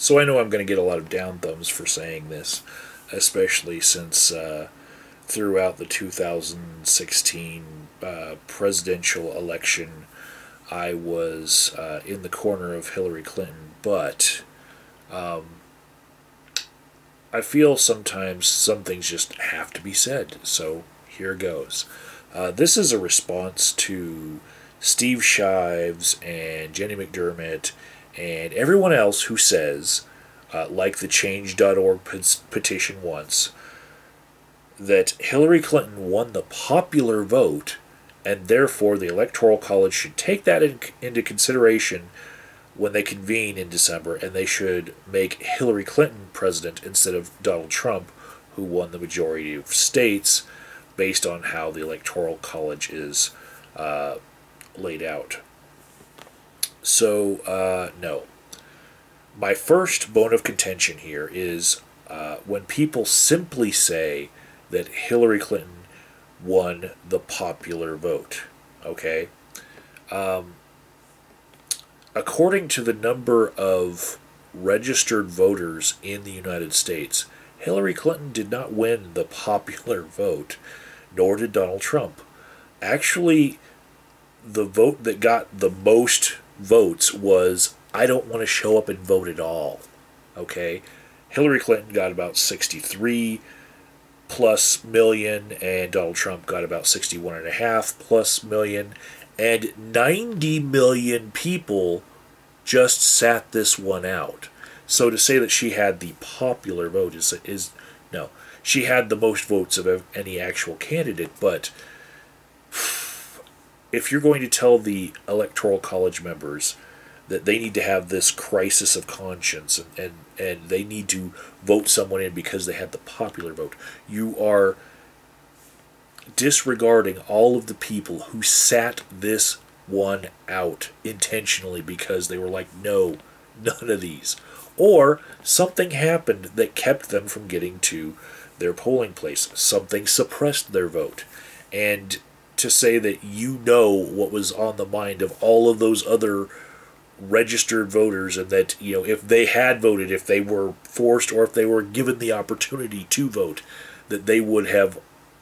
So I know I'm going to get a lot of down thumbs for saying this, especially since uh, throughout the 2016 uh, presidential election, I was uh, in the corner of Hillary Clinton. But um, I feel sometimes some things just have to be said. So here goes. Uh, this is a response to Steve Shives and Jenny McDermott and everyone else who says, uh, like the Change.org petition once, that Hillary Clinton won the popular vote, and therefore the Electoral College should take that in, into consideration when they convene in December, and they should make Hillary Clinton president instead of Donald Trump, who won the majority of states based on how the Electoral College is uh, laid out. So, uh, no. My first bone of contention here is uh, when people simply say that Hillary Clinton won the popular vote. Okay? Um, according to the number of registered voters in the United States, Hillary Clinton did not win the popular vote, nor did Donald Trump. Actually, the vote that got the most votes was I don't want to show up and vote at all. Okay? Hillary Clinton got about 63 plus million, and Donald Trump got about 61 and a half plus million, and 90 million people just sat this one out. So to say that she had the popular vote is is no, she had the most votes of any actual candidate, but if you're going to tell the electoral college members that they need to have this crisis of conscience and, and, and they need to vote someone in because they had the popular vote. You are disregarding all of the people who sat this one out intentionally because they were like, no, none of these. Or something happened that kept them from getting to their polling place. Something suppressed their vote. And to say that you know what was on the mind of all of those other registered voters and that you know if they had voted if they were forced or if they were given the opportunity to vote that they would have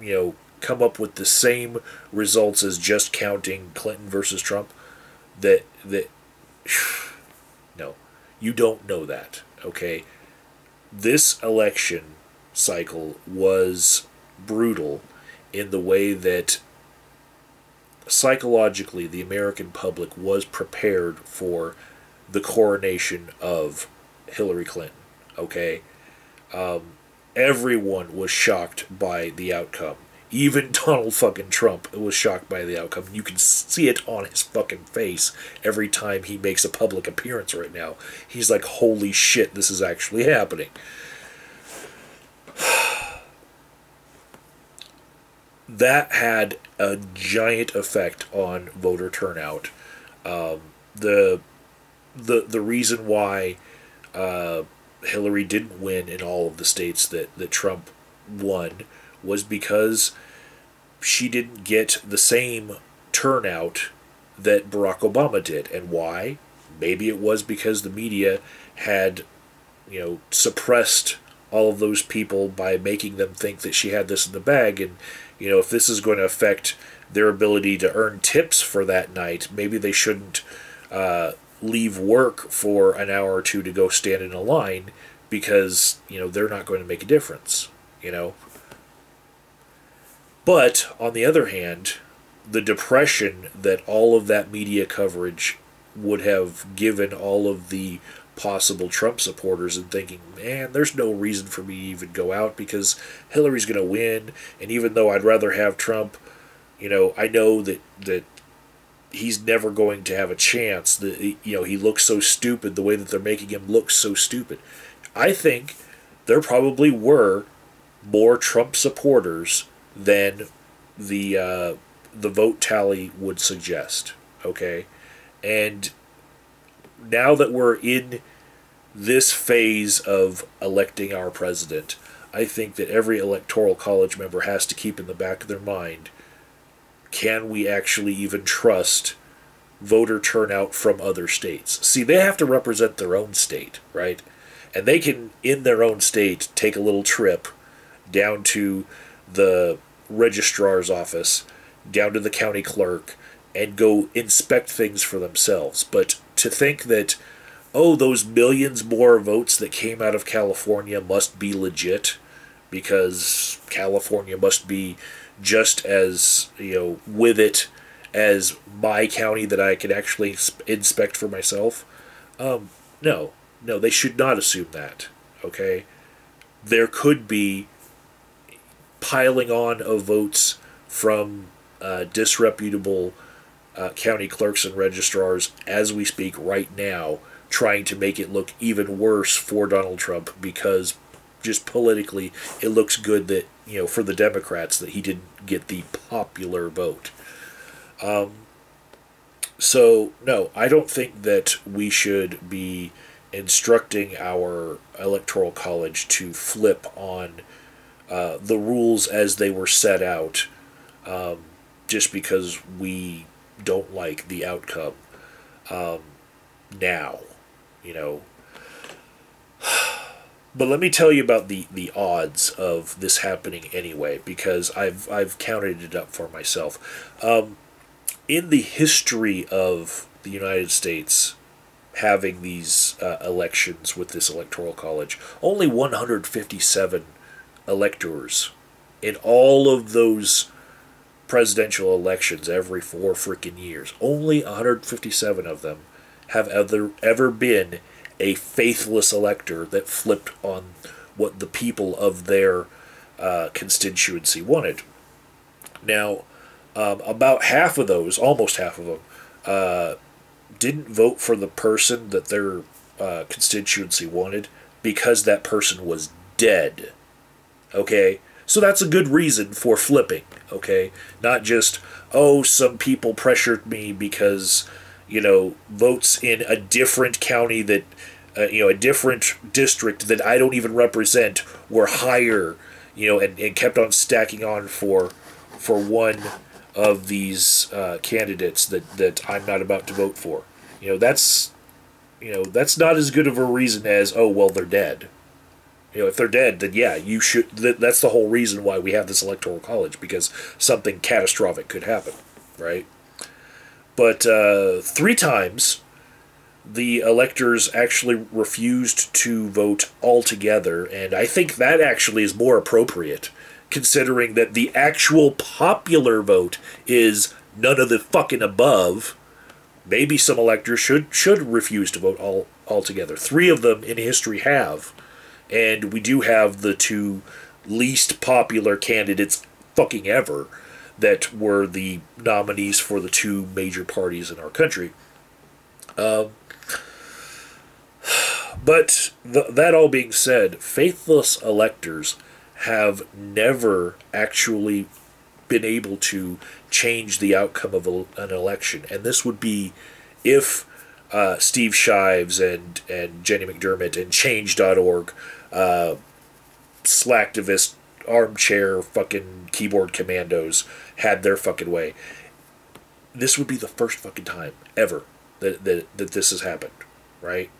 you know come up with the same results as just counting Clinton versus Trump? That that no. You don't know that okay? This election cycle was brutal in the way that psychologically, the American public was prepared for the coronation of Hillary Clinton. Okay? Um, everyone was shocked by the outcome. Even Donald fucking Trump was shocked by the outcome. You can see it on his fucking face every time he makes a public appearance right now. He's like, holy shit, this is actually happening. That had a giant effect on voter turnout. Um, the the the reason why uh, Hillary didn't win in all of the states that, that Trump won was because she didn't get the same turnout that Barack Obama did. And why? Maybe it was because the media had, you know, suppressed all of those people by making them think that she had this in the bag and you know, if this is going to affect their ability to earn tips for that night, maybe they shouldn't uh, leave work for an hour or two to go stand in a line because, you know, they're not going to make a difference, you know. But, on the other hand, the depression that all of that media coverage would have given all of the possible Trump supporters and thinking, man, there's no reason for me to even go out because Hillary's going to win. And even though I'd rather have Trump, you know, I know that, that he's never going to have a chance. That you know, he looks so stupid. The way that they're making him look so stupid. I think there probably were more Trump supporters than the uh, the vote tally would suggest. Okay, and now that we're in this phase of electing our president, I think that every electoral college member has to keep in the back of their mind can we actually even trust voter turnout from other states? See, they have to represent their own state, right? and they can, in their own state, take a little trip down to the registrar's office, down to the county clerk, and go inspect things for themselves. But to think that, oh, those millions more votes that came out of California must be legit because California must be just as, you know, with it as my county that I can actually inspect for myself. Um, no, no, they should not assume that. Okay, there could be piling on of votes from uh, disreputable uh, county clerks and registrars as we speak right now, trying to make it look even worse for Donald Trump because just politically it looks good that you know for the Democrats that he didn't get the popular vote. Um, so no, I don't think that we should be instructing our electoral college to flip on uh, the rules as they were set out, um, just because we don't like the outcome um, now, you know. But let me tell you about the, the odds of this happening anyway, because I've I've counted it up for myself. Um, in the history of the United States, having these uh, elections with this electoral college. Only 157 electors in all of those presidential elections every four freaking years. Only 157 of them have ever ever been a faithless elector that flipped on what the people of their uh, constituency wanted. Now, um, about half of those, almost half of them, uh, didn't vote for the person that their uh, constituency wanted because that person was dead. Okay? So that's a good reason for flipping, okay? Not just, oh, some people pressured me because, you know, votes in a different county that, uh, you know, a different district that I don't even represent were higher, you know, and, and kept on stacking on for for one of these uh, candidates that, that I'm not about to vote for. You know, that's you know, that's not as good of a reason as, oh, well, they're dead. You know, if they're dead, then yeah, you should. that's the whole reason why we have this electoral college because something catastrophic could happen, right? But uh, three times, the electors actually refused to vote altogether, and I think that actually is more appropriate, considering that the actual popular vote is none of the fucking above maybe some electors should should refuse to vote all altogether. Three of them in history have, and we do have the two least popular candidates fucking ever that were the nominees for the two major parties in our country. Um, but the, that all being said, faithless electors have never actually been able to change the outcome of a, an election. And this would be if uh, Steve Shives and, and Jenny McDermott and Change.org, uh, slacktivist, armchair fucking keyboard commandos had their fucking way. This would be the first fucking time ever that, that, that this has happened, right?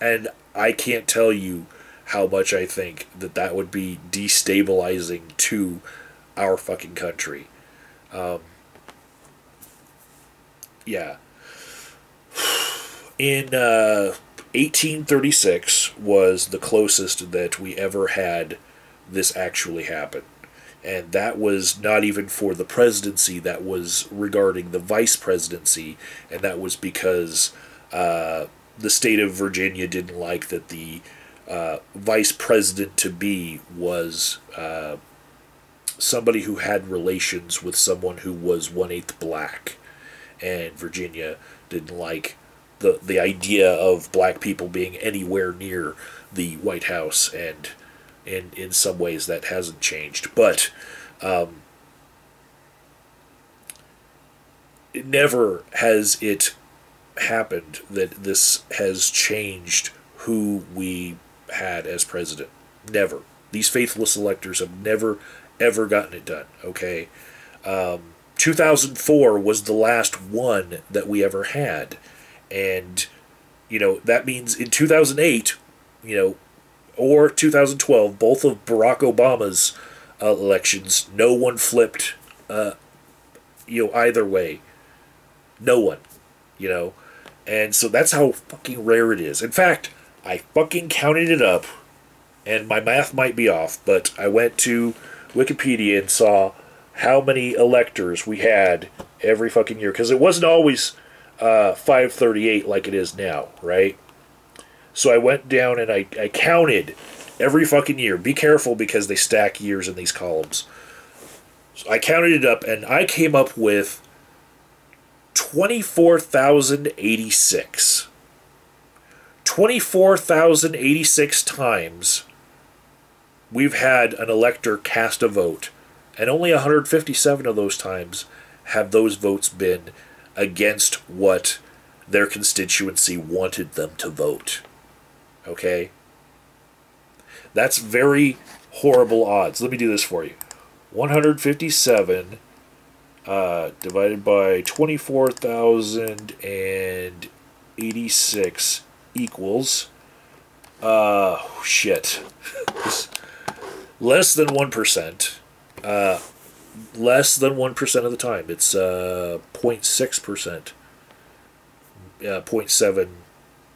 And I can't tell you how much I think that that would be destabilizing to our fucking country. Um, yeah. In uh, 1836 was the closest that we ever had this actually happened. And that was not even for the presidency, that was regarding the vice presidency, and that was because uh, the state of Virginia didn't like that the uh, vice president to be was uh, somebody who had relations with someone who was one eighth black, and Virginia didn't like the the idea of black people being anywhere near the White House, and in in some ways that hasn't changed, but. Um, never has it happened that this has changed who we had as president. Never. These faithless electors have never ever gotten it done. Okay, um, 2004 was the last one that we ever had, and you know that means in 2008 you know, or 2012, both of Barack Obama's uh, elections, no one flipped, uh, you know, either way. No one, you know. And so that's how fucking rare it is. In fact, I fucking counted it up, and my math might be off, but I went to Wikipedia and saw how many electors we had every fucking year. Because it wasn't always uh, 538 like it is now, right? So I went down and I, I counted every fucking year. Be careful because they stack years in these columns. So I counted it up and I came up with 24,086. 24,086 times we've had an elector cast a vote, and only 157 of those times have those votes been against what their constituency wanted them to vote. Okay? That's very horrible odds. Let me do this for you 157 uh, divided by 24,086 equals. Uh, shit. less than 1%. Uh, less than 1% of the time. It's uh, 0.6%. Uh, 0.7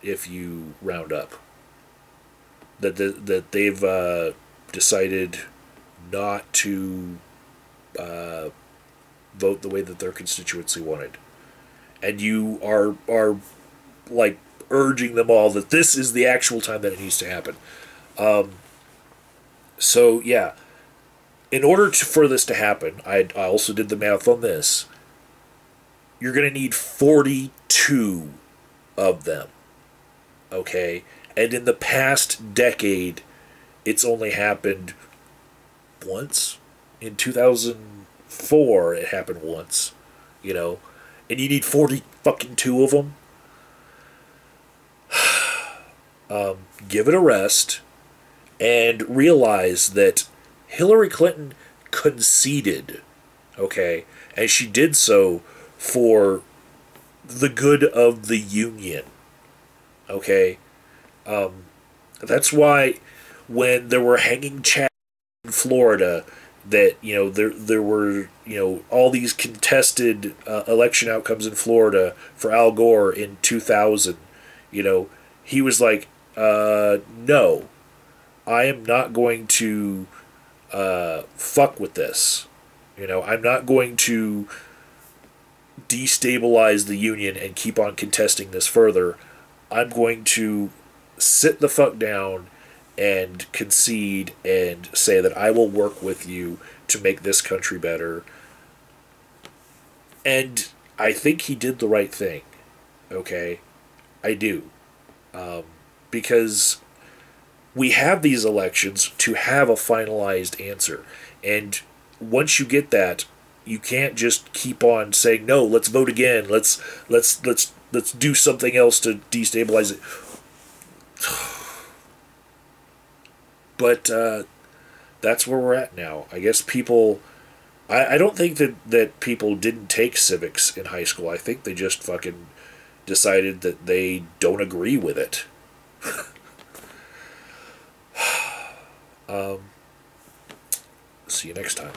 if you round up. That, that, that they've uh, decided not to uh, vote the way that their constituency wanted. And you are are like urging them all that this is the actual time that it needs to happen. Um, so yeah, in order to, for this to happen, I, I also did the math on this. You're going to need 42 of them. Okay? And in the past decade, it's only happened once. In 2004, it happened once. You know? And you need 40 fucking two of them. um, give it a rest and realize that Hillary Clinton conceded, okay, and she did so for the good of the Union, okay. Um, that's why when there were hanging chads in Florida, that you know there there were you know all these contested uh, election outcomes in Florida for Al Gore in 2000, you know he was like, uh, no, I am not going to uh, fuck with this. You know, I'm not going to destabilize the union and keep on contesting this further. I'm going to sit the fuck down and concede and say that I will work with you to make this country better. And I think he did the right thing. Okay? I do. Um, because we have these elections to have a finalized answer. And once you get that, you can't just keep on saying no, let's vote again. Let's let's let's let's do something else to destabilize it. But uh, that's where we're at now. I guess people I, I don't think that, that people didn't take civics in high school. I think they just fucking decided that they don't agree with it. Um, see you next time.